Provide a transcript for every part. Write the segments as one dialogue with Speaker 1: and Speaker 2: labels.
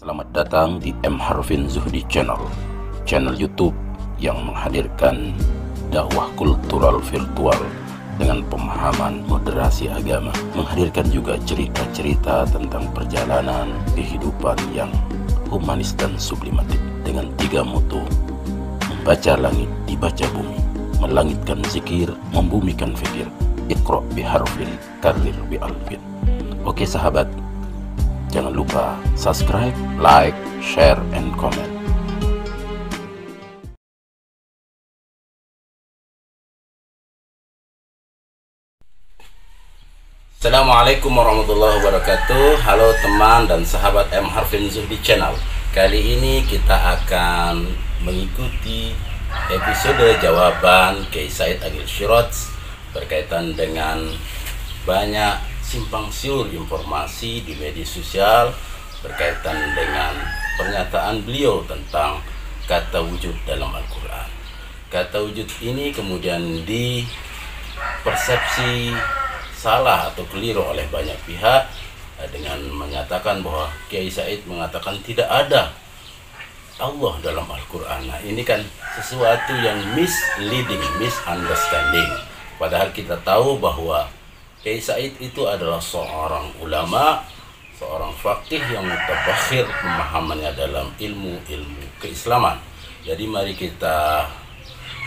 Speaker 1: Selamat datang di M. Harvin Zuhdi Channel, channel YouTube yang menghadirkan dakwah kultural virtual dengan pemahaman moderasi agama, menghadirkan juga cerita-cerita tentang perjalanan kehidupan yang humanis dan sublimatif dengan tiga mutu membaca langit, dibaca bumi, melangitkan zikir, membumikan fikir, ikro biharfin, karir bi alfin. Oke sahabat, Jangan lupa subscribe, like, share, and comment. Assalamualaikum warahmatullahi wabarakatuh. Halo teman dan sahabat M. Harvin Zuhdi Channel. Kali ini kita akan mengikuti episode jawaban Kiai Said Agil Shirot Berkaitan dengan banyak simpang siur informasi di media sosial berkaitan dengan pernyataan beliau tentang kata wujud dalam Al-Quran. Kata wujud ini kemudian dipersepsi salah atau keliru oleh banyak pihak eh, dengan menyatakan bahwa Kiai Said mengatakan tidak ada Allah dalam Al-Quran. Nah ini kan sesuatu yang misleading, misunderstanding. Padahal kita tahu bahwa Kiai Said itu adalah seorang ulama, seorang fakih yang mutabakhir pemahamannya dalam ilmu-ilmu keislaman. Jadi mari kita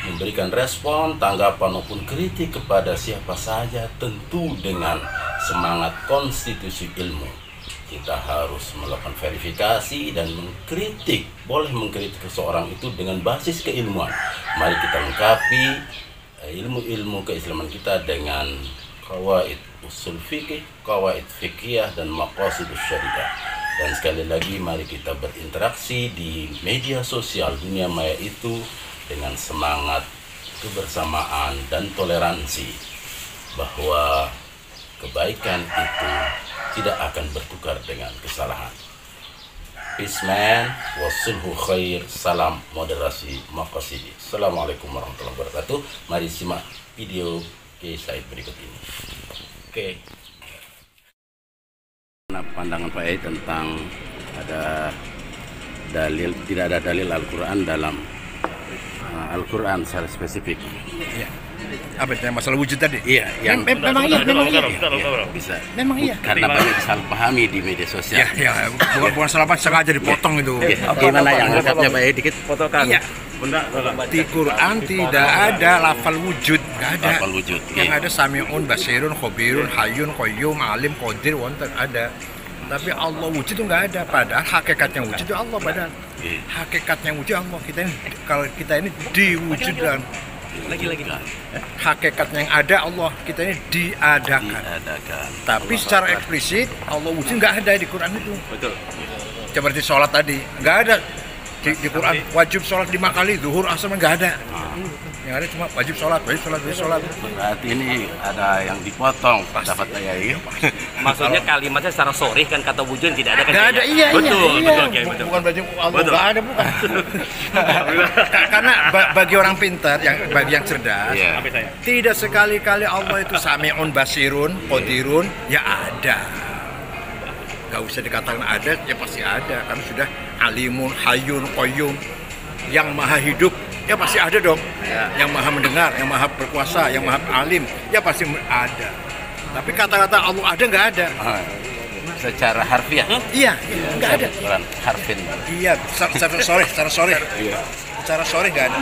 Speaker 1: memberikan respon, tanggapan maupun kritik kepada siapa saja tentu dengan semangat konstitusi ilmu. Kita harus melakukan verifikasi dan mengkritik, boleh mengkritik seseorang itu dengan basis keilmuan. Mari kita lengkapi eh, ilmu-ilmu keislaman kita dengan kawaid usul fikih, kawaid fikih dan maqasidus syariah. Dan sekali lagi mari kita berinteraksi di media sosial dunia maya itu dengan semangat kebersamaan dan toleransi bahwa kebaikan itu tidak akan bertukar dengan kesalahan. Peace man, wasulhu khair, salam moderasi makasih. Assalamualaikum warahmatullahi wabarakatuh. Mari simak video ke slide berikut ini. Oke. Nah, pandangan Pak Edi tentang ada dalil tidak ada dalil Al-Qur'an dalam uh, Al-Qur'an secara spesifik.
Speaker 2: Iya. Apa itu masalah wujud tadi?
Speaker 1: Iya, yang
Speaker 2: Mem- memang iya, memang iya.
Speaker 1: Iya, bisa.
Speaker 2: Memang iya.
Speaker 1: Karena banyak disalahpahami di media sosial.
Speaker 2: ya, bukan, bukan salah apa, sengaja dipotong itu.
Speaker 1: Iya, Gimana yang lengkapnya Pak dikit?
Speaker 3: fotokan
Speaker 2: Iya.
Speaker 3: bunda
Speaker 2: Di Quran tidak ada lafal wujud, nggak ada.
Speaker 1: Lafal wujud,
Speaker 2: Yang
Speaker 1: iya.
Speaker 2: ada samiun, basirun, khobirun, hayun, qayyum, alim, qadir, wonten ada. Tapi Allah wujud itu nggak ada. Padahal hakikatnya wujud itu Allah padahal.
Speaker 1: Iya.
Speaker 2: Hakikatnya wujud Allah. Kita ini kalau kita ini diwujudkan.
Speaker 3: Lagi lagi
Speaker 2: Hakikatnya yang ada Allah, kita ini diadakan.
Speaker 1: Diadakan.
Speaker 2: Tapi
Speaker 1: Allah
Speaker 2: secara eksplisit Allah wujud nggak ada di Quran itu.
Speaker 3: betul
Speaker 2: seperti sholat tadi nggak ada di, di Quran wajib sholat lima kali zuhur asar nggak ada. Yang ada cuma wajib sholat wajib sholat wajib sholat.
Speaker 1: Berarti ini ada yang dipotong pendapat saya ini.
Speaker 3: maksudnya kalimatnya secara sorry kan kata wujud tidak ada kan?
Speaker 2: Nggak ada iya
Speaker 3: betul
Speaker 2: iya, iya.
Speaker 3: betul Kiai, betul.
Speaker 2: Bukan wajib Allah
Speaker 3: Betul.
Speaker 2: nggak ada bukan. Ka- karena ba- bagi orang pintar yang bagi yang cerdas
Speaker 1: Iya.
Speaker 3: Saya.
Speaker 2: tidak sekali-kali Allah itu sami'un basirun qadirun ya ada. Nggak usah dikatakan ada ya pasti ada. Karena sudah alimun hayun qayyum. Yang maha hidup ya pasti ada dong. Yang maha mendengar yang maha berkuasa yang maha alim ya pasti ada. Tapi kata-kata Allah ada nggak ada.
Speaker 1: Ah, secara harfiah.
Speaker 2: iya iya, nggak ada.
Speaker 1: Quran harfin.
Speaker 2: iya secara, sore secara sore
Speaker 1: Iya.
Speaker 2: secara sore nggak ada